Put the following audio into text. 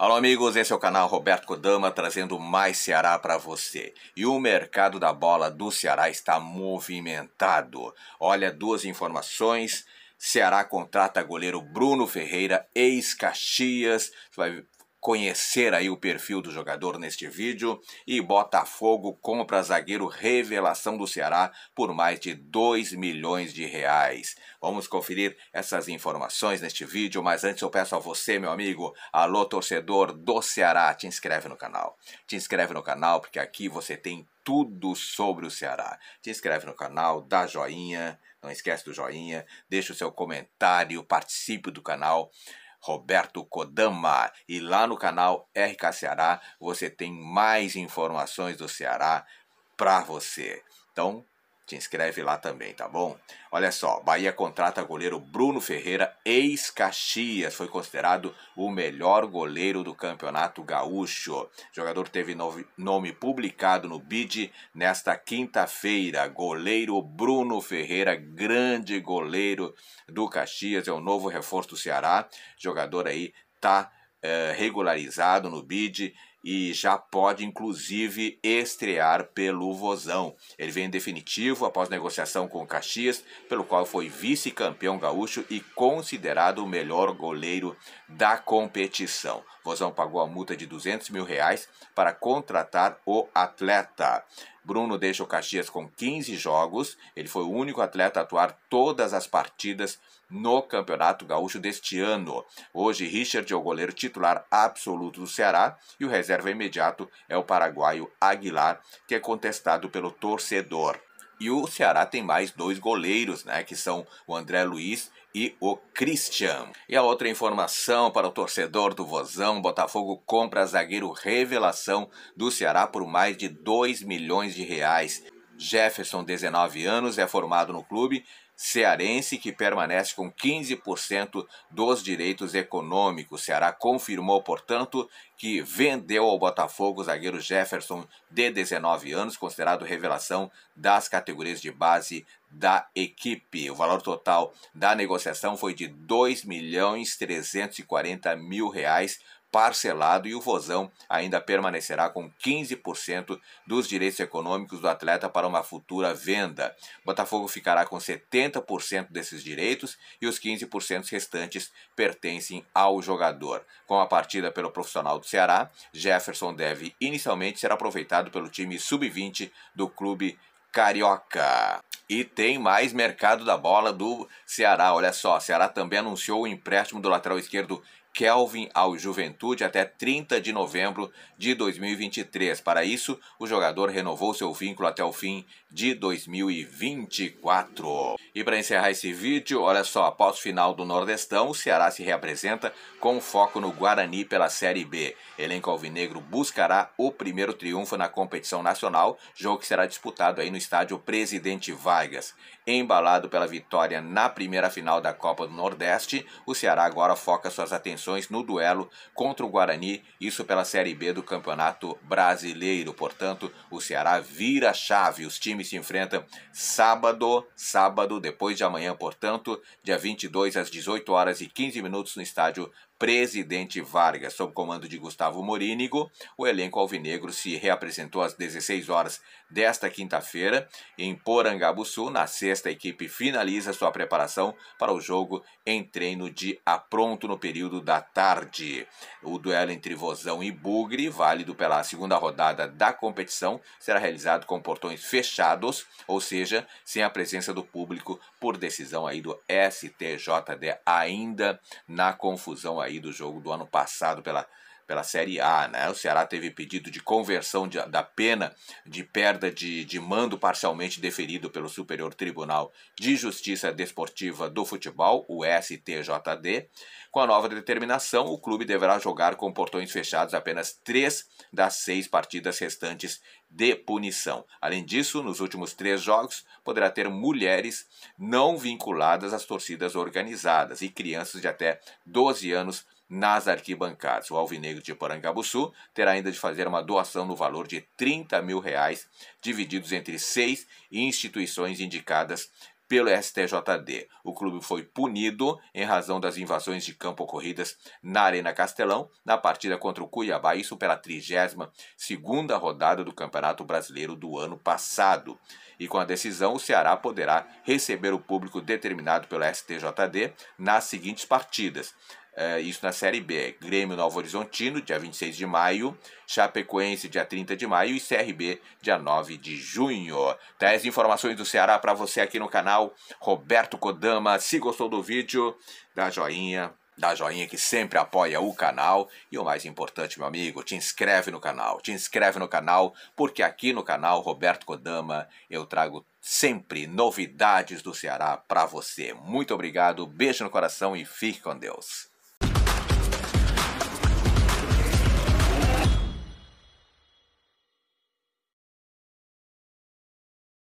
Alô amigos, esse é o canal Roberto Kodama trazendo mais Ceará para você. E o mercado da bola do Ceará está movimentado. Olha, duas informações. Ceará contrata goleiro Bruno Ferreira, ex-Caxias. Você vai conhecer aí o perfil do jogador neste vídeo e Botafogo compra zagueiro revelação do Ceará por mais de 2 milhões de reais. Vamos conferir essas informações neste vídeo, mas antes eu peço a você, meu amigo, alô torcedor do Ceará, te inscreve no canal. Te inscreve no canal porque aqui você tem tudo sobre o Ceará. Te inscreve no canal, dá joinha, não esquece do joinha, deixa o seu comentário, participe do canal. Roberto Kodama. E lá no canal RK Ceará você tem mais informações do Ceará para você. Então, te inscreve lá também, tá bom? Olha só, Bahia contrata goleiro Bruno Ferreira, ex-Caxias, foi considerado o melhor goleiro do Campeonato Gaúcho. Jogador teve nome publicado no BID nesta quinta-feira. Goleiro Bruno Ferreira, grande goleiro do Caxias, é o novo reforço do Ceará. Jogador aí tá é, regularizado no BID e já pode inclusive estrear pelo Vozão. Ele vem em definitivo após negociação com o Caxias, pelo qual foi vice-campeão gaúcho e considerado o melhor goleiro da competição. Vozão pagou a multa de 200 mil reais para contratar o atleta. Bruno deixa o Caxias com 15 jogos. Ele foi o único atleta a atuar todas as partidas no Campeonato Gaúcho deste ano. Hoje, Richard é o goleiro titular absoluto do Ceará e o reserva imediato é o paraguaio Aguilar, que é contestado pelo torcedor. E o Ceará tem mais dois goleiros, né, que são o André Luiz e o Christian. E a outra informação para o torcedor do Vozão, Botafogo compra zagueiro revelação do Ceará por mais de 2 milhões de reais. Jefferson, 19 anos, é formado no clube cearense que permanece com 15% dos direitos econômicos. Ceará confirmou, portanto, que vendeu ao Botafogo o zagueiro Jefferson, de 19 anos, considerado revelação das categorias de base da equipe. O valor total da negociação foi de 2 milhões 340 mil reais parcelado e o Vozão ainda permanecerá com 15% dos direitos econômicos do atleta para uma futura venda. Botafogo ficará com 70% desses direitos e os 15% restantes pertencem ao jogador. Com a partida pelo profissional do Ceará, Jefferson deve inicialmente ser aproveitado pelo time sub-20 do clube carioca. E tem mais mercado da bola do Ceará. Olha só, Ceará também anunciou o empréstimo do lateral esquerdo Kelvin ao Juventude até 30 de novembro de 2023. Para isso, o jogador renovou seu vínculo até o fim de 2024. E para encerrar esse vídeo, olha só, após o final do Nordestão, o Ceará se reapresenta com foco no Guarani pela Série B. Elenco Alvinegro buscará o primeiro triunfo na competição nacional, jogo que será disputado aí no estádio Presidente Vargas. Embalado pela vitória na primeira final da Copa do Nordeste, o Ceará agora foca suas atenções no duelo contra o Guarani, isso pela Série B do Campeonato Brasileiro. Portanto, o Ceará vira chave. Os times se enfrentam sábado, sábado, depois de amanhã, portanto, dia 22 às 18 horas e 15 minutos no estádio Presidente Vargas, sob comando de Gustavo Morínigo, o elenco alvinegro se reapresentou às 16 horas desta quinta-feira em Porangabuçu. Na sexta, a equipe finaliza sua preparação para o jogo em treino de apronto no período da tarde. O duelo entre Vozão e Bugre, válido pela segunda rodada da competição, será realizado com portões fechados, ou seja, sem a presença do público por decisão aí do STJD, ainda na confusão aí aí do jogo do ano passado pela, pela Série A, né? O Ceará teve pedido de conversão de, da pena de perda de, de mando parcialmente deferido pelo Superior Tribunal de Justiça Desportiva do Futebol, o STJD. Com a nova determinação, o clube deverá jogar com portões fechados apenas três das seis partidas restantes de punição. Além disso, nos últimos três jogos, poderá ter mulheres não vinculadas às torcidas organizadas e crianças de até 12 anos nas arquibancadas. O Alvinegro de Porangabuçu terá ainda de fazer uma doação no valor de 30 mil reais, divididos entre seis instituições indicadas pelo STJD. O clube foi punido em razão das invasões de campo ocorridas na Arena Castelão na partida contra o Cuiabá, isso pela 32 segunda rodada do Campeonato Brasileiro do ano passado. E com a decisão, o Ceará poderá receber o público determinado pelo STJD nas seguintes partidas. É, isso na Série B. Grêmio Novo Horizontino, dia 26 de maio. Chapecoense, dia 30 de maio. E CRB, dia 9 de junho. 10 informações do Ceará para você aqui no canal. Roberto Kodama. Se gostou do vídeo, dá joinha. Dá joinha que sempre apoia o canal. E o mais importante, meu amigo, te inscreve no canal. Te inscreve no canal, porque aqui no canal Roberto Kodama eu trago sempre novidades do Ceará para você. Muito obrigado, beijo no coração e fique com Deus.